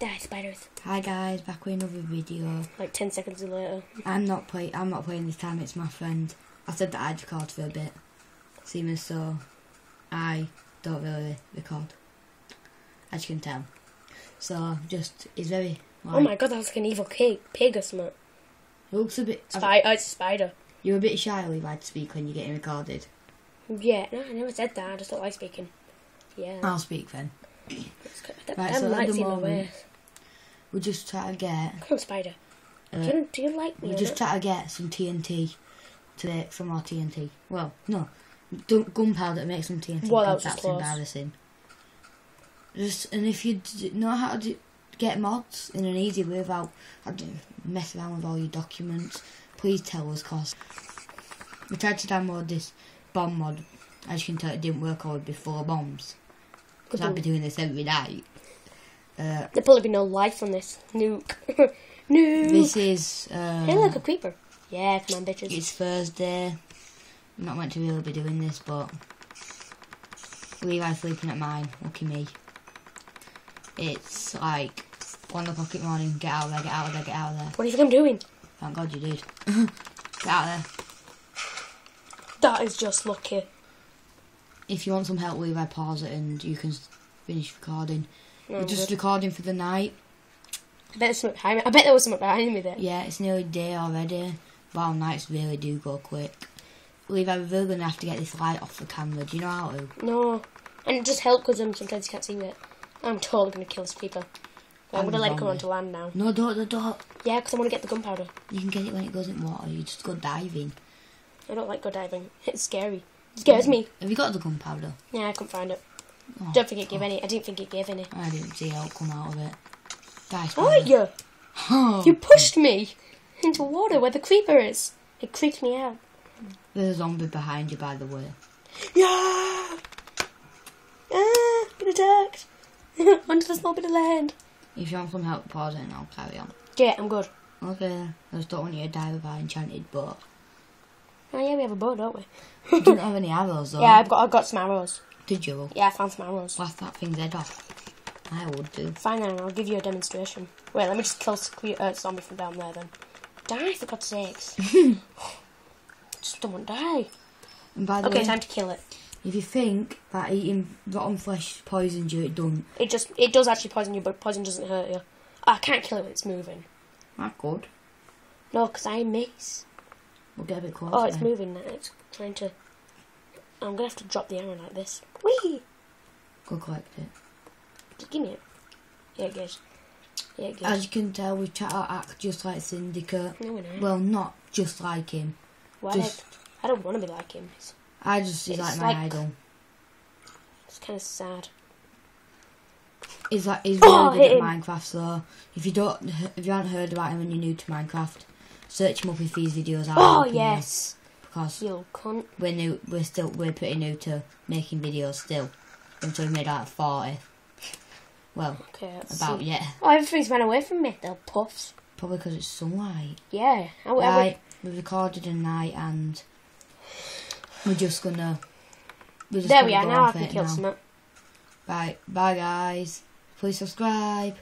Die, spiders. Hi guys, back with another video. Like 10 seconds later. I'm not play. I'm not playing this time. It's my friend. I said that I'd record for a bit. Seeing as so, I don't really record, as you can tell. So just it's very. Like, Oh my god, that like an evil pig, pig or something. It looks a bit. Spy- oh, it's a spider. You're a bit shy, Levi, to speak when you're getting recorded. Yeah, no, I never said that. I just don't like speaking. Yeah. I'll speak then. It's good. That, Right, so at the moment-. We'll just try to get. Come on, spider. Uh, do, you, do you like me? Or just not? try to get some TNT to make some more TNT. Well, no, gun- gunpowder to make some TNT. Well, that that's close. embarrassing. Just and if you d- know how to get mods in an easy way without having to mess around with all your documents, please tell us. Cause we tried to download this bomb mod. As you can tell, it didn't work all before bombs. Because I'd be doing this every night. Uh, There'll probably be no life on this. Nuke. Nuke. this is. Uh, hey, look, a creeper. Yeah, come on, bitches. It's Thursday. I'm not meant to really be doing this, but Levi's sleeping at mine. Lucky me. It's like one o'clock in the morning. Get out of there! Get out of there! Get out of there! What do you think I'm doing? Thank God you did. get out of there! That is just lucky. If you want some help, Levi, pause it and you can finish recording. No, We're just good. recording for the night. I bet there's something behind me. I bet there was something behind me there. Yeah, it's nearly day already. Wow, nights really do go quick. Levi, we're really gonna have to get this light off the camera. Do you know how to? No. And it just helped because um, sometimes you can't see it. I'm totally going to kill this creeper. I'm I'm going to let it come onto land now. No, don't, don't. Yeah, because I want to get the gunpowder. You can get it when it goes in water. You just go diving. I don't like go diving. It's scary. Scares me. Have you got the gunpowder? Yeah, I couldn't find it. Oh, Don't think it gave any. I didn't think it gave any. I didn't see how it come out of it. Guys, Oh, you! Oh, You pushed me into water where the creeper is. It creeped me out. there's a zombie behind you, by the way. Yeah! Ah, been attacked. Onto the small bit of land. If you want some help, pause it and I'll carry on. Yeah, I'm good. Okay, I just don't want you to die with our enchanted bow. Oh yeah, we have a bow, don't we? You don't have any arrows though. Yeah, I've got I've got some arrows. Did you? Yeah, I found some arrows. Blast that thing's head off. I would do. Fine then, I'll give you a demonstration. Wait, let me just kill cre- uh, zombie from down there then. Die for God's sakes. just don't want to die. And by the Okay, way, time to kill it. if you think that eating rotten flesh poisons you, it don't. It just it does actually poison you, but poison doesn't hurt you. I can't kill it when it's moving. That's good. No, because I miss. We'll get a bit closer. Oh, it's then. moving now. It's trying to. I'm gonna have to drop the arrow like this. Whee! Go collect it. Give me it. Yeah, it goes. Yeah, it goes. As you can tell, we chat our act just like Syndicate. no, we're not. Well, not just like him. Why just- I, don't want to be like him. It's, I just he's like my like- idol. it's kind of sad. He's like he's Oh, really good at. Minecraft. So if you don't, if you haven't heard about him and you're new to Minecraft, search if these videos are. Oh yes, because you cunt. we're new. We're still we're pretty new to making videos still. Until we made out forty. Well, Okay, about see. yeah. Oh, everything's ran away from me. They're puffs. Probably because it's sunlight. Yeah. I, I, Right, we've recorded a night and we're just gonna. We're just there gonna we are. Now I can kill some. Right, bye guys. Please subscribe.